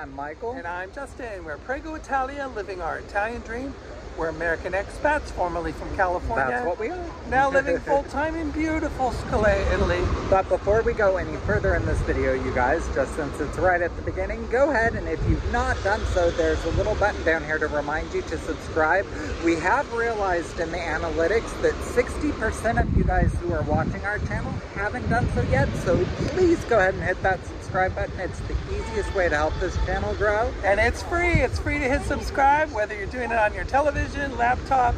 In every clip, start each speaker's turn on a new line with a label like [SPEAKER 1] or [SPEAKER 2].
[SPEAKER 1] I'm Michael.
[SPEAKER 2] And I'm Justin. We're Prego Italia, living our Italian dream. We're American expats, formerly from California.
[SPEAKER 1] That's what we are.
[SPEAKER 2] Now living full-time in beautiful Scalea, Italy.
[SPEAKER 1] But before we go any further in this video, you guys, just since it's right at the beginning, go ahead and if you've not done so, there's a little button down here to remind you to subscribe. We have realized in the analytics that 60% of you guys who are watching our channel haven't done so yet, so please go ahead and hit that subscribe button. It's the easiest way to help this channel grow.
[SPEAKER 2] And it's free. It's free to hit subscribe, whether you're doing it on your television, laptop,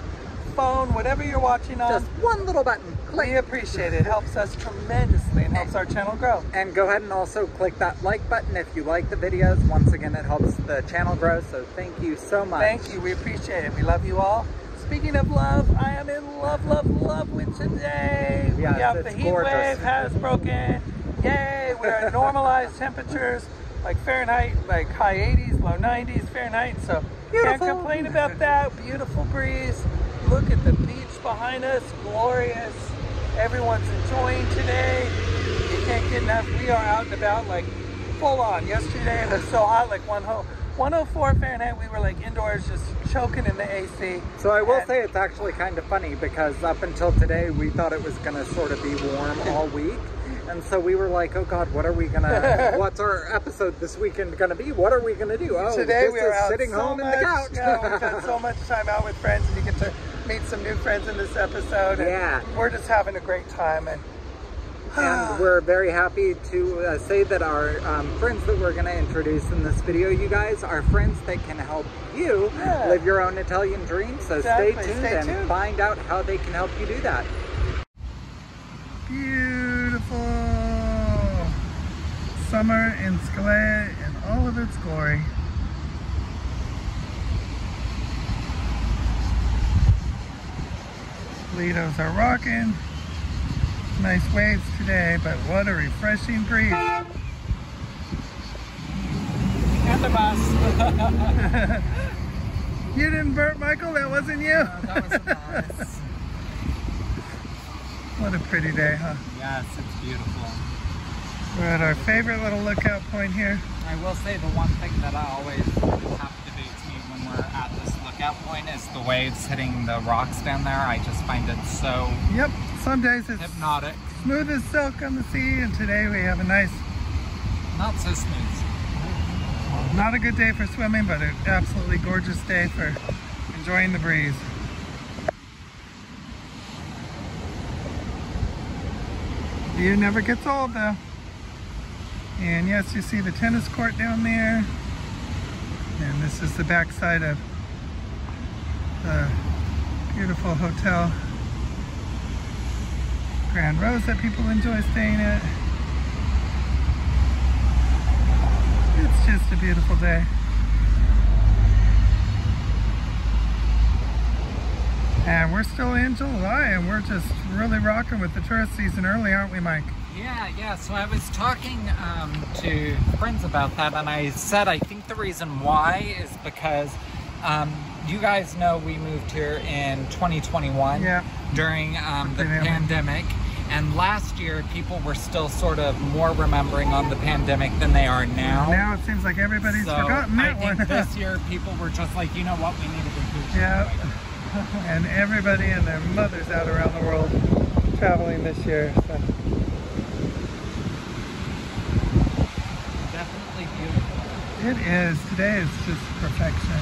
[SPEAKER 2] phone, whatever you're watching on.
[SPEAKER 1] Just one little button.
[SPEAKER 2] Click. We appreciate it. It helps us tremendously and helps our channel grow.
[SPEAKER 1] And go ahead and also click that like button if you like the videos. Once again, it helps the channel grow, so thank you so much.
[SPEAKER 2] Thank you. We appreciate it. We love you all. Speaking of love, I am in love, love, love with today.
[SPEAKER 1] Yes,
[SPEAKER 2] have the heat
[SPEAKER 1] gorgeous.
[SPEAKER 2] wave has broken. Yay, we're at normalized temperatures, like Fahrenheit, like high 80s, low 90s Fahrenheit. So
[SPEAKER 1] Beautiful.
[SPEAKER 2] can't complain about that. Beautiful breeze. Look at the beach behind us, glorious. Everyone's enjoying today. You can't get enough. We are out and about like full on. Yesterday it was so hot, like one ho 104 Fahrenheit. We were like indoors just choking in the AC.
[SPEAKER 1] So I will
[SPEAKER 2] And-
[SPEAKER 1] say it's actually kind of funny because up until today we thought it was going to sort of be warm all week. And so we were like, oh God, what are we going to, what's our episode this weekend going to be? What are we going to do? Oh,
[SPEAKER 2] Today we are
[SPEAKER 1] sitting
[SPEAKER 2] so
[SPEAKER 1] home
[SPEAKER 2] much,
[SPEAKER 1] in the couch.
[SPEAKER 2] Yeah, we've had so much time out with friends, and you get to meet some new friends in this episode. And
[SPEAKER 1] Yeah.
[SPEAKER 2] we're just having a great time, and
[SPEAKER 1] and we're very happy to uh, say that our um, friends that we're going to introduce in this video, you guys, are friends that can help you
[SPEAKER 2] Yeah.
[SPEAKER 1] live your own Italian dream. So
[SPEAKER 2] Exactly.
[SPEAKER 1] stay tuned
[SPEAKER 2] Stay
[SPEAKER 1] and
[SPEAKER 2] tuned.
[SPEAKER 1] find out how they can help you do that.
[SPEAKER 2] beautiful summer in Scalea in all of its glory. Lidos are rocking. Nice waves today, but what a refreshing breeze.
[SPEAKER 3] And the bus.
[SPEAKER 2] You didn't burp, Michael? That wasn't you?
[SPEAKER 3] that was nice.
[SPEAKER 2] What a pretty day, huh?
[SPEAKER 3] yes, it's beautiful.
[SPEAKER 2] We're at our favorite little lookout point here.
[SPEAKER 3] I will say the one thing that I always captivates me when we're at this lookout point is the waves hitting the rocks down there. I just find it so
[SPEAKER 2] Yep, some days it's
[SPEAKER 3] hypnotic.
[SPEAKER 2] smooth as silk on the sea, and today we have a nice,
[SPEAKER 3] Not so smooth.
[SPEAKER 2] not a good day for swimming, but an absolutely gorgeous day for enjoying the breeze. View never gets old though. And yes, you see the tennis court down there. And this is the backside of the beautiful hotel Grand Rose that people enjoy staying at. It's just a beautiful day. And we're still in July and we're just really rocking with the tourist season early, aren't we, Mike?
[SPEAKER 3] Yeah, yeah. So I was talking um, to friends about that, and I said I think the reason why is because um, you guys know we moved here in 2021
[SPEAKER 2] Yeah.
[SPEAKER 3] during um, the
[SPEAKER 2] Pandemic.
[SPEAKER 3] And last year, people were still sort of more remembering on the pandemic than they are now.
[SPEAKER 2] Now it seems like everybody's
[SPEAKER 3] so
[SPEAKER 2] forgotten
[SPEAKER 3] I
[SPEAKER 2] that
[SPEAKER 3] think
[SPEAKER 2] one.
[SPEAKER 3] this year, people were just like, you know what, we need a vacation.
[SPEAKER 2] Yeah. and everybody and their mothers out around the world traveling this year. So.
[SPEAKER 3] Definitely beautiful.
[SPEAKER 2] It is. Today is just perfection.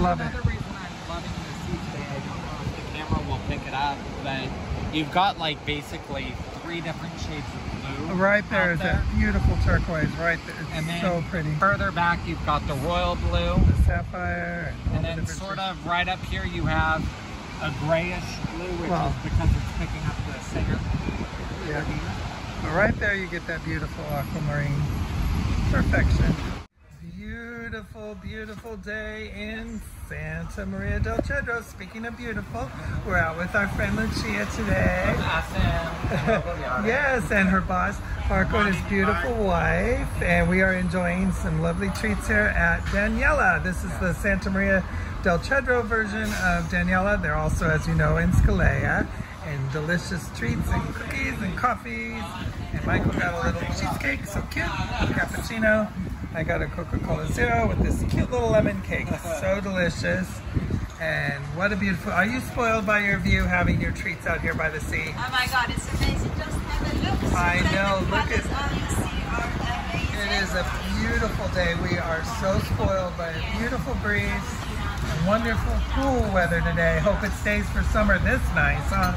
[SPEAKER 2] Love it.
[SPEAKER 3] Another reason I'm loving the sea today, I don't know if the camera will pick it up, but you've got like basically three different shades of blue.
[SPEAKER 2] Right there
[SPEAKER 3] out
[SPEAKER 2] that beautiful turquoise right there. It's
[SPEAKER 3] And then
[SPEAKER 2] so pretty.
[SPEAKER 3] further back, you've got the royal blue.
[SPEAKER 2] The sapphire. all
[SPEAKER 3] And then
[SPEAKER 2] different
[SPEAKER 3] sort of right up here, you have a grayish blue, which
[SPEAKER 2] Wow.
[SPEAKER 3] is because it's picking up the sand.
[SPEAKER 2] Yeah. But right there you get that beautiful aquamarine. Perfection. Beautiful, beautiful day in Santa Maria del Cedro. Speaking of beautiful, we're out with our friend Lucia today. Yes, and her boss, Marco, and his beautiful wife. And we are enjoying some lovely treats here at Daniela. This is the Santa Maria del Cedro version of Daniela. They're also, as you know, in Scalea. And delicious treats and cookies and coffees. And Michael got a little cheesecake, so cute. Cappuccino. I got a Coca-Cola Zero with this cute little lemon cake. So delicious. And what a beautiful, are you spoiled by your view having your treats out here by the sea?
[SPEAKER 4] Oh my god, it's amazing. Just have a look.
[SPEAKER 2] I
[SPEAKER 4] See
[SPEAKER 2] know, look at-
[SPEAKER 4] all you see are amazing.
[SPEAKER 2] It is a beautiful day. We are so spoiled by a beautiful breeze and wonderful cool weather today. Hope it stays for summer this nice, huh?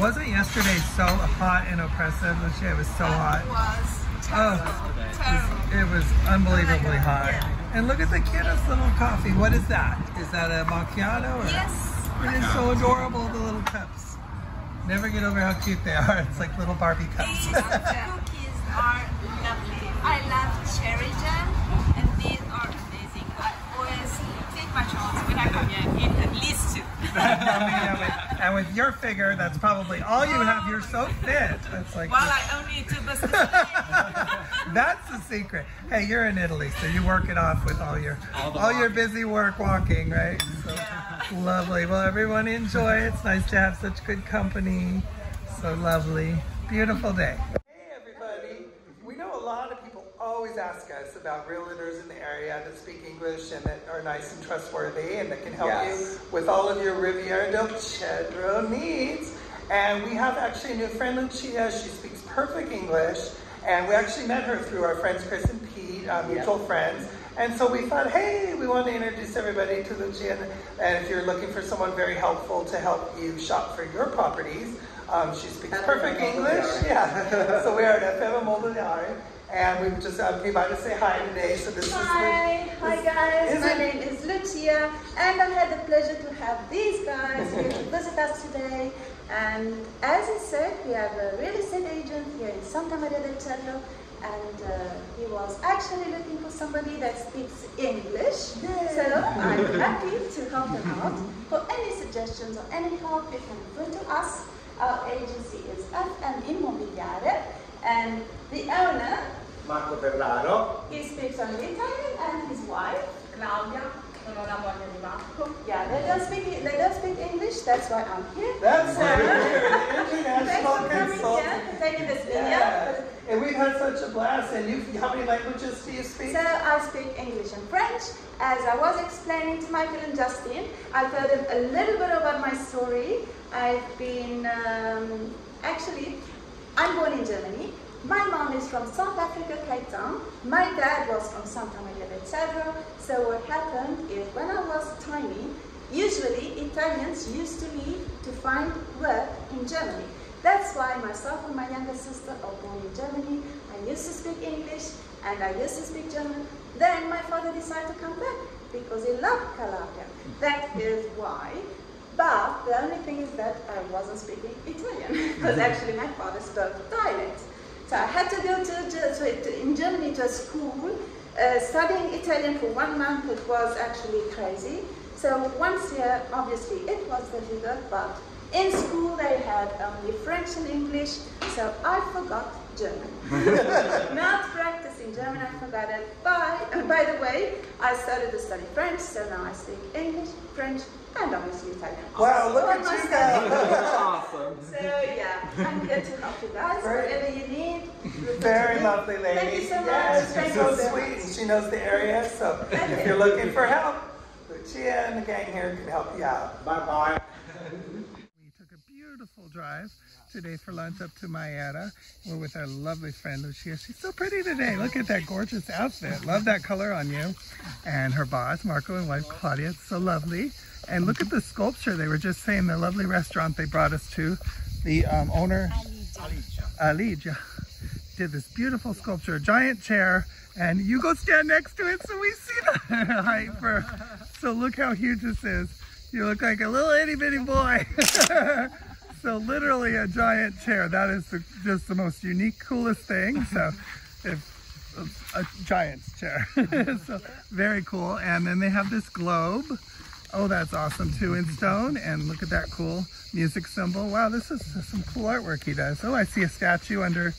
[SPEAKER 2] Wasn't yesterday so hot and oppressive? Lucia, it was so oh, hot.
[SPEAKER 4] It was
[SPEAKER 2] Oh, it was unbelievably hot. And look at the cutest little coffee. What is that? Is that a macchiato? Or?
[SPEAKER 4] Yes.
[SPEAKER 2] It is so adorable, the little cups. Never get over how cute they are. It's like little Barbie cups.
[SPEAKER 4] These cookies are lovely. I love cherry jam, and these are amazing. I always take my chance when I come here and eat at least two.
[SPEAKER 2] and, with, your figure, that's probably all you have. You're so fit. That's like
[SPEAKER 4] Well, I only eat two biscuits.
[SPEAKER 2] that's the secret. Hey, you're in Italy, so you work it off with all your all, your busy work walking, right? So lovely. Well, everyone enjoy. It's nice to have such good company. So lovely. Beautiful day. Hey everybody. We know a lot of people always ask us about realtors in the area that speak English and that are nice and trustworthy and that can help
[SPEAKER 1] Yes.
[SPEAKER 2] you with all of your Riviera del Cedro needs. And we have actually a new friend, Lucia. She speaks perfect English. And we actually met her through our friends Chris and Pete, uh, mutual friends. And so we thought, hey, we want to introduce everybody to Lucia. And if you're looking for someone very helpful to help you shop for your properties, um, she speaks perfect English. Yeah. so we are at FM Immobiliare. And we just uh, came by to say hi today. So this
[SPEAKER 5] Hi,
[SPEAKER 2] is
[SPEAKER 5] hi guys.
[SPEAKER 2] Is
[SPEAKER 5] My name is Lucia, and I had the pleasure to have these guys here to visit us today. And as he said, we have a real estate agent here in Santa Maria del Cedro, and uh, he was actually looking for somebody that speaks English. So I'm happy to help him out. For any suggestions or any help, you can refer to us. Our agency is FM Immobiliare, and the owner
[SPEAKER 1] Marco Ferraro.
[SPEAKER 5] he speaks only Italian and his wife,
[SPEAKER 4] Claudia, sono la moglie di Marco.
[SPEAKER 5] yeah, they don't speak they don't speak English. That's why I'm here.
[SPEAKER 2] That's
[SPEAKER 5] So-
[SPEAKER 2] it. We're the
[SPEAKER 5] Thanks
[SPEAKER 2] international
[SPEAKER 5] for coming
[SPEAKER 2] consultant.
[SPEAKER 5] here for taking this video.
[SPEAKER 2] Yeah. And we've had such a blast. And you, how many languages do you speak?
[SPEAKER 5] So I speak English and French. As I was explaining to Michael and Justin, I told them a little bit about my story. I've been um, actually, I'm born in Germany. My mom is from South Africa, Cape Town. My dad was from Santa Maria del Cedro. So what happened is when I was tiny, usually Italians used to leave to find work in Germany. That's why myself and my younger sister are born in Germany. I used to speak English and I used to speak German. Then my father decided to come back because he loved Calabria. That is why. But the only thing is that I wasn't speaking Italian because mm-hmm. actually my father spoke dialect. So I had to go to, to, to in Germany to a school uh, studying Italian for one month. It was actually crazy. So once year, obviously, it was difficult, but in school they had only French and English, so I forgot German. Not practicing German, I forgot it. By, and by the way, I started to study French, so now I speak English, French, and obviously Italian.
[SPEAKER 2] Wow, look
[SPEAKER 5] So
[SPEAKER 2] at you
[SPEAKER 1] awesome.
[SPEAKER 5] So yeah, I'm here to help you guys, whatever you need. Refer to
[SPEAKER 2] Very lovely lady.
[SPEAKER 5] Thank you so much.
[SPEAKER 2] Yes, she's so sweet and she knows the area. So if you're looking for help, Lucia and the gang here can help you out.
[SPEAKER 1] Bye bye.
[SPEAKER 2] We took a beautiful drive today for lunch up to Mayetta. We're with our lovely friend Lucia. She's so pretty today. Look at that gorgeous outfit. Love that color on you. And her boss, Marco and wife Claudia. It's so lovely. And look at the sculpture. They were just saying the lovely restaurant they brought us to. The um, owner, Alicia, did this beautiful sculpture, a giant chair, and you go stand next to it so we see the height for. So look how huge this is. You look like a little itty bitty boy. so literally a giant chair. That is the, just the most unique, coolest thing. So if a giant's chair. so very cool. And then they have this globe. Oh, that's awesome too in stone. And look at that cool music symbol. Wow, this is some cool artwork he does. Oh, I see a statue under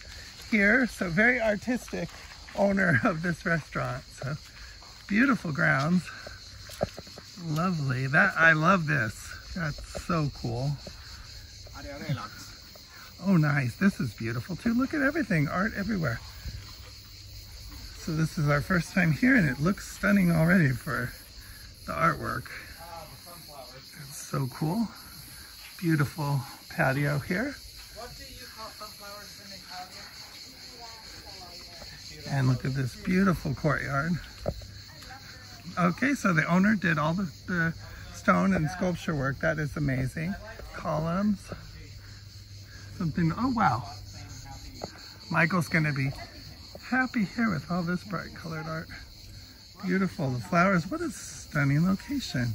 [SPEAKER 2] here. So very artistic owner of this restaurant. So beautiful grounds. Lovely. That I love this. That's so cool. Oh, nice. This is beautiful too. Look at everything. Art everywhere. So this is our first time here and it looks stunning already for the artwork. It's so cool. Beautiful patio here.
[SPEAKER 1] What do you call sunflowers in Italian?
[SPEAKER 2] And look at this beautiful courtyard. Okay, so the owner did all the, the stone and sculpture work. That is amazing. Columns. Something, oh wow. Michael's gonna be happy here with all this bright colored art. Beautiful, the flowers, what a stunning location.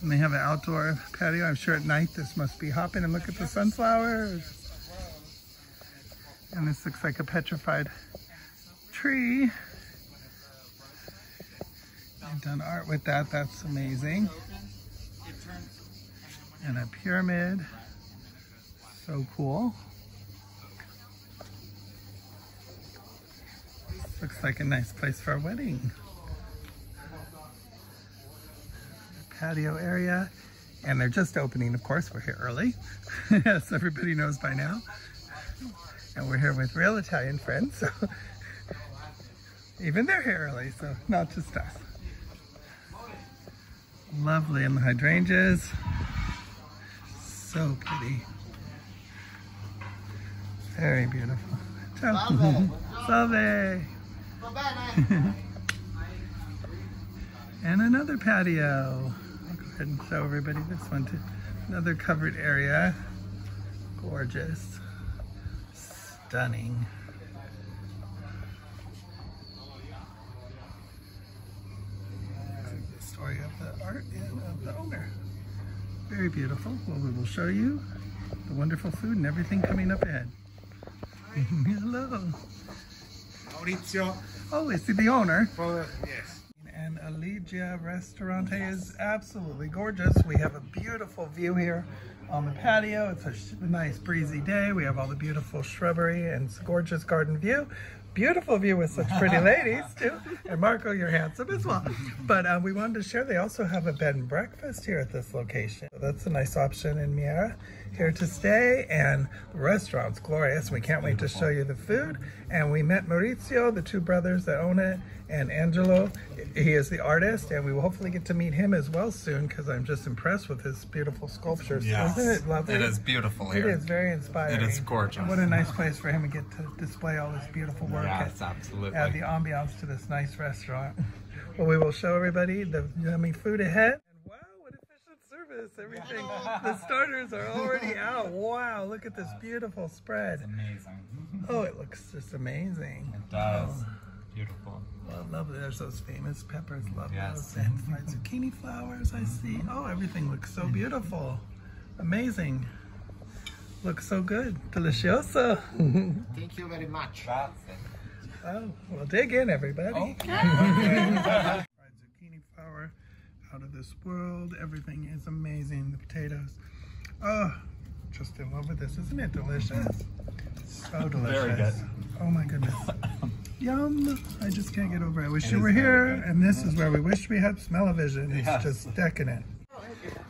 [SPEAKER 2] And they have an outdoor patio. I'm sure at night this must be hopping and look at the sunflowers. And this looks like a petrified tree. I've done art with that, that's amazing. And a pyramid, so cool. Looks like a nice place for a wedding. Patio area, and they're just opening, of course, we're here early, as everybody knows by now. And we're here with real Italian friends, so even they're here early, so not just us. Lovely, in the hydrangeas, so pretty. Very beautiful. Ciao. Salve. and another patio. I'll go ahead and show everybody this one too. Another covered area. Gorgeous. Stunning. The story of the art and of the owner. Very beautiful. Well, we will show you the wonderful food and everything coming up ahead. Hello.
[SPEAKER 6] Maurizio.
[SPEAKER 2] Oh, is he the owner?
[SPEAKER 6] For, uh, yes.
[SPEAKER 2] And Aligia Restaurante is absolutely gorgeous. We have a beautiful view here on the patio. It's a nice breezy day. We have all the beautiful shrubbery and gorgeous garden view. Beautiful view with such pretty ladies too. And Marco, you're handsome as well. But uh, we wanted to share, they also have a bed and breakfast here at this location. So that's a nice option in Maierà here to stay and the restaurant's glorious. We can't wait to show you the food. And we met Maurizio, the two brothers that own it, and Angelo. He is the artist and we will hopefully get to meet him as well soon because I'm just impressed with his beautiful sculptures.
[SPEAKER 1] Yes.
[SPEAKER 2] Isn't it lovely?
[SPEAKER 1] It is beautiful
[SPEAKER 2] It
[SPEAKER 1] here.
[SPEAKER 2] is very inspiring.
[SPEAKER 1] It is gorgeous.
[SPEAKER 2] What a nice place for him to get to display all this beautiful work.
[SPEAKER 1] Yes, absolutely.
[SPEAKER 2] Add the ambiance to this nice restaurant. Well, we will show everybody the yummy food ahead. And wow, what efficient service. Everything. the starters are already out. Wow, look at this beautiful spread.
[SPEAKER 1] Amazing.
[SPEAKER 2] Oh, it looks just amazing.
[SPEAKER 1] It does. Oh. Beautiful.
[SPEAKER 2] Oh, well, lovely. There's those famous peppers. Love
[SPEAKER 1] Yes.
[SPEAKER 2] those. And fried zucchini flowers, I see. Mm-hmm. Oh, everything looks so beautiful. Amazing. Looks so good. Delicioso.
[SPEAKER 6] Thank you very much.
[SPEAKER 2] Oh, well, dig in, everybody.
[SPEAKER 1] Oh.
[SPEAKER 2] Fried zucchini flour, out of this world. Everything is amazing. The potatoes. Oh, just in love with this. Isn't it delicious? So delicious.
[SPEAKER 1] Very good.
[SPEAKER 2] Oh my goodness. Yum. I just can't get over it. I wish you were here. And this is where we wish we had smell-o-vision. It's
[SPEAKER 1] Yes.
[SPEAKER 2] just decadent.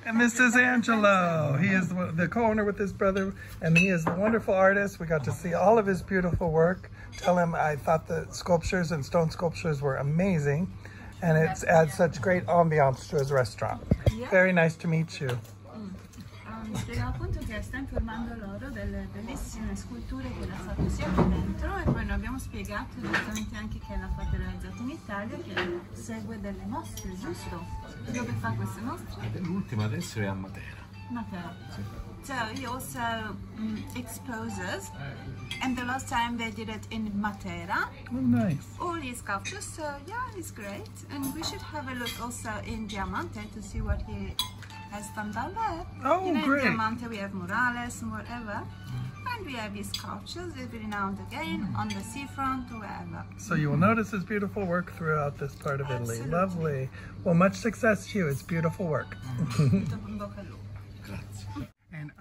[SPEAKER 2] And this is Angelo. He is the the co-owner with his brother, and he is a wonderful artist. We got to see all of his beautiful work. Tell him I thought the sculptures and stone sculptures were amazing, and it adds such great ambiance to his restaurant. Very nice to meet you.
[SPEAKER 5] Mm. Um, Mi appunto che sta informando loro delle bellissime sculture che l'ha fatto sia qui dentro e poi noi abbiamo spiegato esattamente anche che l'ha fatto realizzato in Italia che segue delle mostre, giusto? Dove fa queste mostre?
[SPEAKER 6] L'ultima adesso è a Matera.
[SPEAKER 5] Matera. So he also mm, exposes and the last time they did it in Matera
[SPEAKER 2] Oh, nice.
[SPEAKER 5] all his sculptures so yeah he's great and we should have a look also in Diamante to see what he has done down there
[SPEAKER 2] Oh,
[SPEAKER 5] you know
[SPEAKER 2] great.
[SPEAKER 5] in Diamante we have murales and whatever and we have his sculptures every now and again on the seafront or wherever
[SPEAKER 2] So you will notice his beautiful work throughout this part of Italy. Lovely. Well, much success to you. It's beautiful work.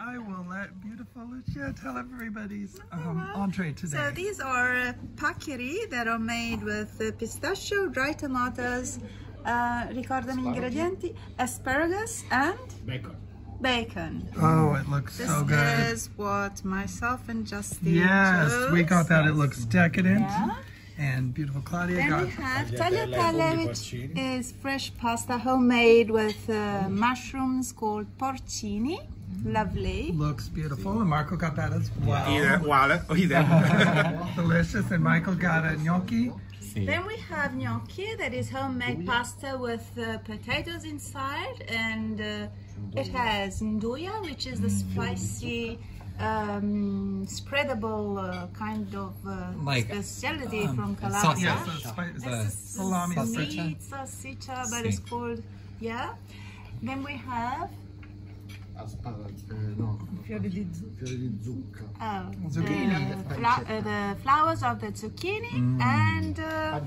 [SPEAKER 2] I will let beautiful Lucia tell everybody's um, entree today.
[SPEAKER 5] So these are uh, paccheri that are made with uh, pistachio, dry tomatoes, uh, ricordami ingredienti, asparagus and
[SPEAKER 6] Bacon.
[SPEAKER 5] bacon.
[SPEAKER 2] oh, it looks
[SPEAKER 5] This
[SPEAKER 2] so good.
[SPEAKER 5] This is what myself and Justin
[SPEAKER 2] Yes, we got that. It looks decadent.
[SPEAKER 5] Yeah.
[SPEAKER 2] And beautiful Claudia
[SPEAKER 5] Then
[SPEAKER 2] got
[SPEAKER 5] we have tagliatelle, which is fresh pasta homemade with uh, mushrooms called porcini. Lovely.
[SPEAKER 2] looks beautiful, and Marco got that as well.
[SPEAKER 6] Ide- uguale, o idem.
[SPEAKER 2] Delicious, and Michael got a gnocchi.
[SPEAKER 5] Then we have gnocchi, that is homemade pasta with uh, potatoes inside, and uh, it has nduja, which is the spicy, um, spreadable uh, kind of uh,
[SPEAKER 1] Like,
[SPEAKER 5] specialty
[SPEAKER 1] um,
[SPEAKER 5] from
[SPEAKER 1] sausage.
[SPEAKER 5] Calabria.
[SPEAKER 2] Yes, the spi-
[SPEAKER 5] It's a
[SPEAKER 2] salami.
[SPEAKER 1] Salsiccia.
[SPEAKER 5] meat salsiccia, but it's called yeah. Then we have
[SPEAKER 7] Fiori di zucca.
[SPEAKER 5] oh,
[SPEAKER 2] Zucchini.
[SPEAKER 5] The, fla- uh, the flowers of the zucchini and uh,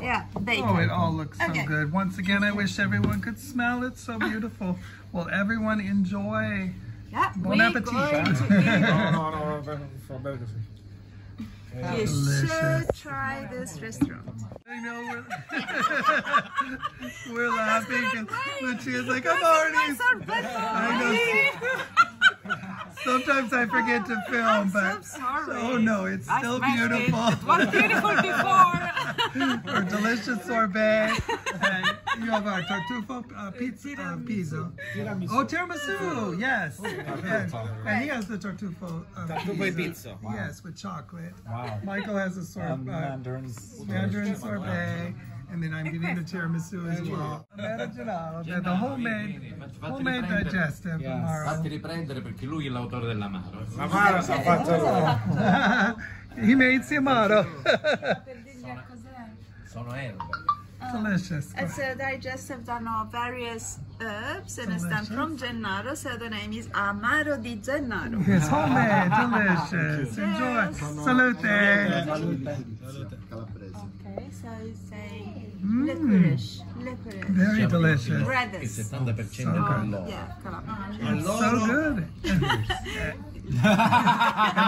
[SPEAKER 5] yeah, bacon.
[SPEAKER 2] Oh, it all looks so
[SPEAKER 5] Okay.
[SPEAKER 2] good. Once again, I wish everyone could smell it. So beautiful. Well, everyone enjoy.
[SPEAKER 5] yeah,
[SPEAKER 2] Bon appetit.
[SPEAKER 5] going to eat
[SPEAKER 6] No, no, no, va va bene così.
[SPEAKER 5] You should try this restaurant.
[SPEAKER 2] I know we're, we're laughing because Lucia's like, I'm already. I know. Sometimes I forget to film,
[SPEAKER 5] I'm
[SPEAKER 2] but
[SPEAKER 5] so
[SPEAKER 2] oh no, it's still beautiful.
[SPEAKER 5] It was beautiful before.
[SPEAKER 2] Our delicious sorbet. And you have our tartufo uh, pizza, uh, pizza. Oh, tiramisu, yes. And, and he has the tartufo. Uh,
[SPEAKER 6] Tartufo pizza.
[SPEAKER 2] Yes, with chocolate.
[SPEAKER 1] Wow.
[SPEAKER 2] Michael has a sorbet.
[SPEAKER 1] Um,
[SPEAKER 2] uh,
[SPEAKER 1] mandarins.
[SPEAKER 2] Mandarin sorbet, and then I'm getting the tiramisu as well. Original, the, the homemade, homemade digestive.
[SPEAKER 1] Yes.
[SPEAKER 2] Amaro.
[SPEAKER 8] Fatti riprendere perché lui è l'autore dell'amaro.
[SPEAKER 6] L'amaro si è fatto lui.
[SPEAKER 2] he made Siamaro.
[SPEAKER 8] Sono erbe.
[SPEAKER 2] Delicious.
[SPEAKER 5] It's a digestive done of various herbs and it's done from Gennaro, so the name is Amaro di Gennaro.
[SPEAKER 2] It's homemade, delicious. Enjoy. Salute.
[SPEAKER 5] Okay, so it's a
[SPEAKER 2] Mm.
[SPEAKER 5] licorice, licorice.
[SPEAKER 2] Very delicious.
[SPEAKER 8] Il
[SPEAKER 5] Breadis.
[SPEAKER 8] 70%
[SPEAKER 2] So
[SPEAKER 8] è loro.
[SPEAKER 5] Yeah, Calabria.
[SPEAKER 2] So good. and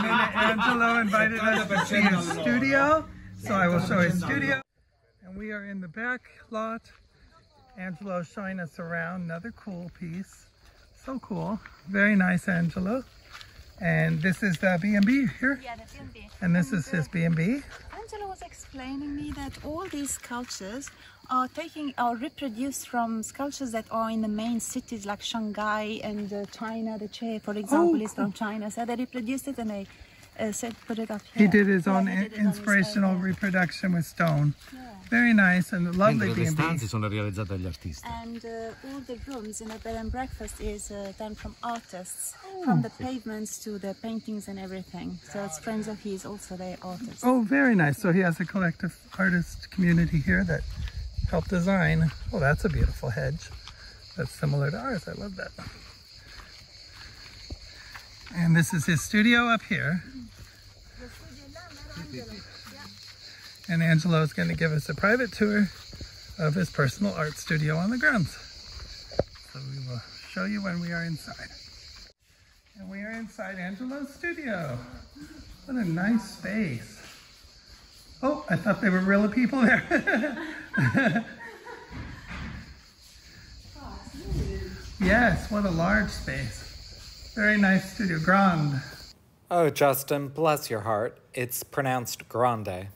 [SPEAKER 2] then Angelo invited us to his studio, so I will show his studio. And we are in the back lot. Angelo is showing us around another cool piece. So cool. Very nice, Angelo. And this is the B&B here.
[SPEAKER 5] Yeah, the B&B.
[SPEAKER 2] And this is his B&B.
[SPEAKER 5] Angela was explaining me that all these sculptures are taking are reproduced from sculptures that are in the main cities like Shanghai and uh, China. The chair, for example,
[SPEAKER 2] Oh.
[SPEAKER 5] is from China. So they reproduced it and they uh, said put it up
[SPEAKER 2] He
[SPEAKER 5] here.
[SPEAKER 2] did his
[SPEAKER 5] Yeah,
[SPEAKER 2] own
[SPEAKER 5] he did it on his
[SPEAKER 2] inspirational
[SPEAKER 5] yeah.
[SPEAKER 2] reproduction with stone. Very nice and lovely
[SPEAKER 8] Mentre le
[SPEAKER 2] B&B.
[SPEAKER 8] stanze sono realizzate dagli artisti.
[SPEAKER 5] And uh, all the rooms in a bed and breakfast is uh, done from artists, from the pavements to the paintings and everything. So it's friends of his, also they're artists.
[SPEAKER 2] Oh, very nice. So he has a collective artist community here that helped design. Oh, that's a beautiful hedge. That's similar to ours. I love that. And this is his studio up here. And Angelo is going to give us a private tour of his personal art studio on the grounds. So we will show you when we are inside. And we are inside Angelo's studio. What a nice space. Oh, I thought they were real people there. yes, what a large space. Very nice studio. Grand.
[SPEAKER 1] Oh, Justin, bless your heart. It's pronounced grande.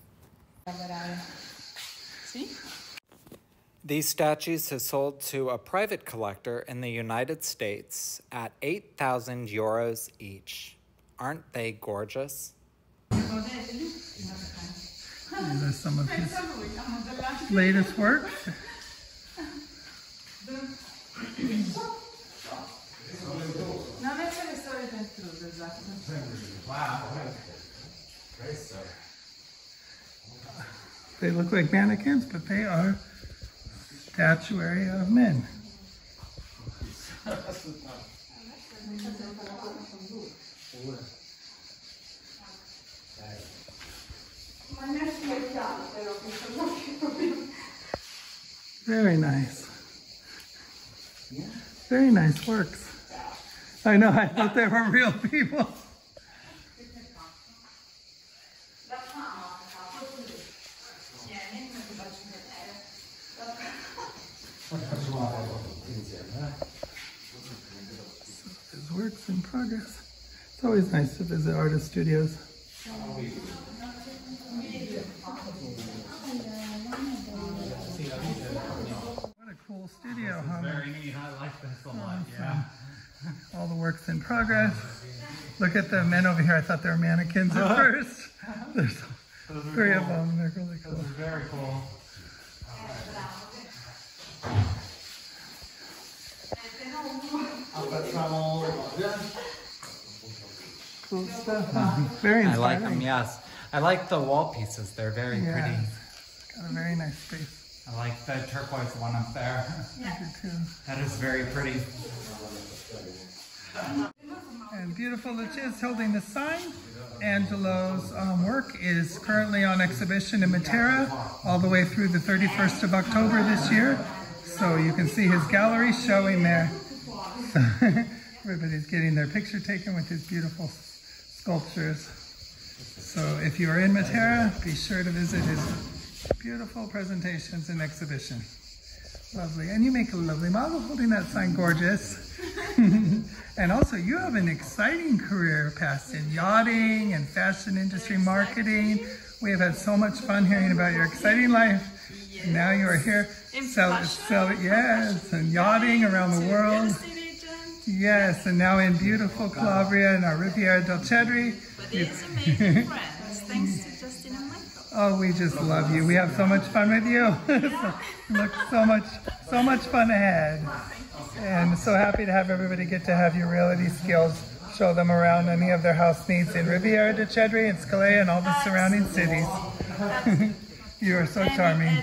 [SPEAKER 1] These statues have sold to a private collector in the United States at 8,000 euros each. Aren't they gorgeous?
[SPEAKER 2] These are some of his latest works. They look like mannequins, but they are statuary of men. Very nice. Very nice works. I know, I thought they were real people. works in progress. It's always nice to visit artist studios. What a cool studio, huh?
[SPEAKER 1] Very neat. I like this a lot,
[SPEAKER 2] yeah. All the work's in progress. Look at the men over here. I thought they were mannequins at first. There's three cool. of them. They're really cool.
[SPEAKER 1] Those are very cool.
[SPEAKER 2] Cool stuff. huh? Very
[SPEAKER 1] I like them. Yes. I like the wall pieces. They're very
[SPEAKER 2] Yeah.
[SPEAKER 1] pretty.
[SPEAKER 2] Got a very nice space.
[SPEAKER 1] I like the turquoise one up there.
[SPEAKER 2] I do too.
[SPEAKER 1] That is very pretty.
[SPEAKER 2] And beautiful Lucia is holding the sign. Angelo's um, work is currently on exhibition in Matera all the way through the 31st of October this year. So you can see his gallery showing there. So everybody's getting their picture taken with his beautiful sculptures. So if you are in Matera, be sure to visit his beautiful presentations and exhibition. Lovely. And you make a lovely model holding that sign gorgeous. and also you have an exciting career past in yachting and fashion industry marketing. We have had so much fun hearing about your exciting life. Now you are here selling, selling, yes, and yachting around the world. Yes, and now in beautiful Calabria and our Riviera dei Cedri.
[SPEAKER 9] But it's amazing friends, thanks to Justin and Michael.
[SPEAKER 2] Oh, we just love you. We have so much fun with you. look, so much, so much fun ahead. And so happy to have everybody get to have your reality skills. Show them around any of their house needs in Riviera dei Cedri and Scalea and all the surrounding cities. you are so charming.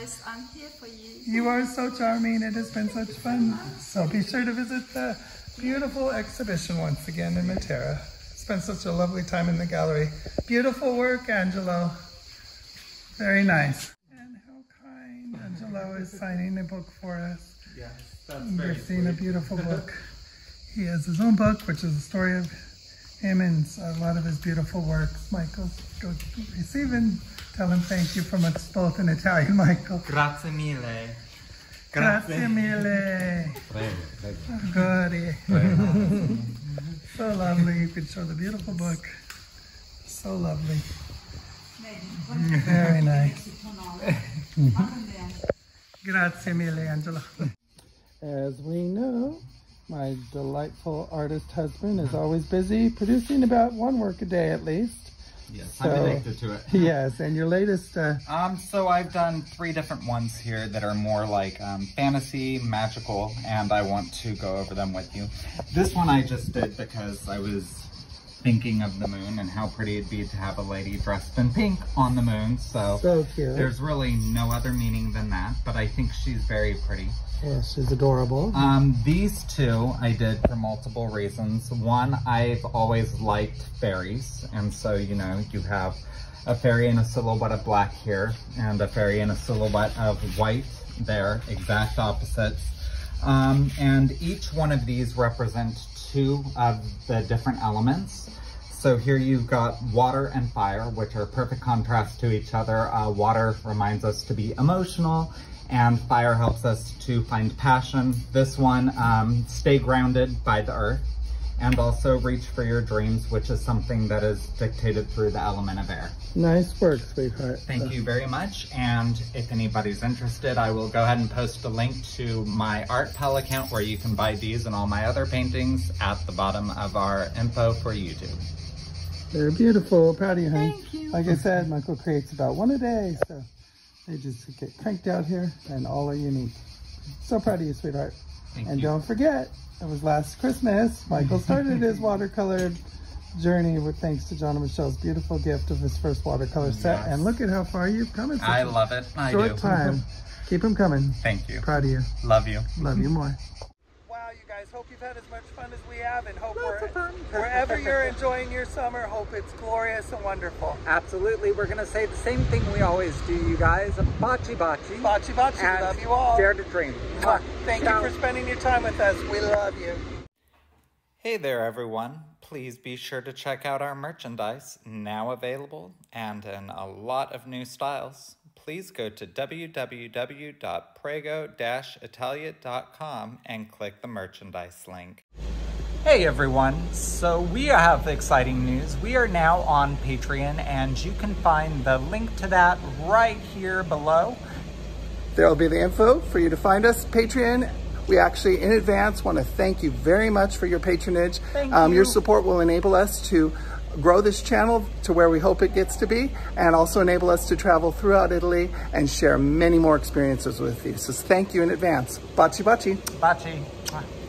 [SPEAKER 9] Advice, I'm here for you.
[SPEAKER 2] You are so charming. It has been such fun. So be sure to visit the beautiful exhibition once again in Matera. Spent such a lovely time in the gallery. Beautiful work, Angelo. Very nice. And how kind. Angelo is signing a book for us.
[SPEAKER 1] Yes, that's
[SPEAKER 2] We're seeing a beautiful book. He has his own book, which is a story of him and a lot of his beautiful work. Michael, go receive and tell him thank you from us both in Italian, Michael.
[SPEAKER 1] Grazie mille.
[SPEAKER 2] Grazie mille.
[SPEAKER 8] Prego, prego.
[SPEAKER 2] Goody. so lovely. You could show the beautiful book. So lovely. Very nice. Grazie mille, Angela. As we know, my delightful artist husband is always busy producing about one work a day at least.
[SPEAKER 1] Yes,
[SPEAKER 2] So-
[SPEAKER 1] I'm addicted to it.
[SPEAKER 2] Yes, and your latest, uh,
[SPEAKER 1] Um, so I've done three different ones here that are more like um, fantasy, magical, and I want to go over them with you. This one I just did because I was thinking of the moon and how pretty it'd be to have a lady dressed in pink on the moon. So,
[SPEAKER 2] so cute.
[SPEAKER 1] there's really no other meaning than that, but I think she's very pretty.
[SPEAKER 2] Yes, she's adorable.
[SPEAKER 1] Um, these two I did for multiple reasons. One, I've always liked fairies, and so, you know, you have a fairy in a silhouette of black here, and a fairy in a silhouette of white there, exact opposites. Um, and each one of these represent two of the different elements. So here you've got water and fire, which are perfect contrast to each other. Uh, water reminds us to be emotional, and fire helps us to find passion. This one, um, stay grounded by the earth, and also reach for your dreams, which is something that is dictated through the element of air.
[SPEAKER 2] Nice work, sweetheart.
[SPEAKER 1] Thank you very much. And if anybody's interested, I will go ahead and post a link to my Art Pal account where you can buy these and all my other paintings at the bottom of our info for YouTube.
[SPEAKER 2] They're beautiful. Proud of you, honey. Thank you. Like I said, Michael creates about one a day, so they just get cranked out here and all are unique. So proud of you, sweetheart.
[SPEAKER 1] Thank
[SPEAKER 2] and
[SPEAKER 1] you.
[SPEAKER 2] don't forget, it was last Christmas. Michael started his watercolor journey with thanks to John and Michelle's beautiful gift of his first watercolor set.
[SPEAKER 1] Yes.
[SPEAKER 2] And look at how far you've come in
[SPEAKER 1] I love it. I
[SPEAKER 2] short
[SPEAKER 1] do.
[SPEAKER 2] time. Keep them coming.
[SPEAKER 1] Thank you.
[SPEAKER 2] Proud of you.
[SPEAKER 1] Love you.
[SPEAKER 2] Love you more.
[SPEAKER 10] Wow, you guys, hope you've had as much fun as we have and hope
[SPEAKER 11] Lots
[SPEAKER 10] where-
[SPEAKER 11] of fun.
[SPEAKER 10] wherever you're enjoying your summer, hope it's glorious and wonderful.
[SPEAKER 11] Absolutely. We're going to say the same thing we always do, you guys. Baci baci.
[SPEAKER 10] Baci baci,
[SPEAKER 11] And
[SPEAKER 10] love you all.
[SPEAKER 11] Dare to dream.
[SPEAKER 10] Mwah. Thank
[SPEAKER 11] Ciao.
[SPEAKER 10] you for spending your time with us. We love you.
[SPEAKER 1] Hey there, everyone. Please be sure to check out our merchandise, now available and in a lot of new styles. Please go to www.prego-italia.com and click the merchandise link. Hey everyone, so we have exciting news. We are now on Patreon and you can find the link to that right here below.
[SPEAKER 2] There'll be the info for you to find us. Patreon, we actually in advance want to thank you very much for your patronage.
[SPEAKER 11] Thank
[SPEAKER 2] um, Your support will enable us to grow this channel to where we hope it gets to be and also enable us to travel throughout Italy and share many more experiences with you. So thank you in advance. Baci baci.
[SPEAKER 11] Baci.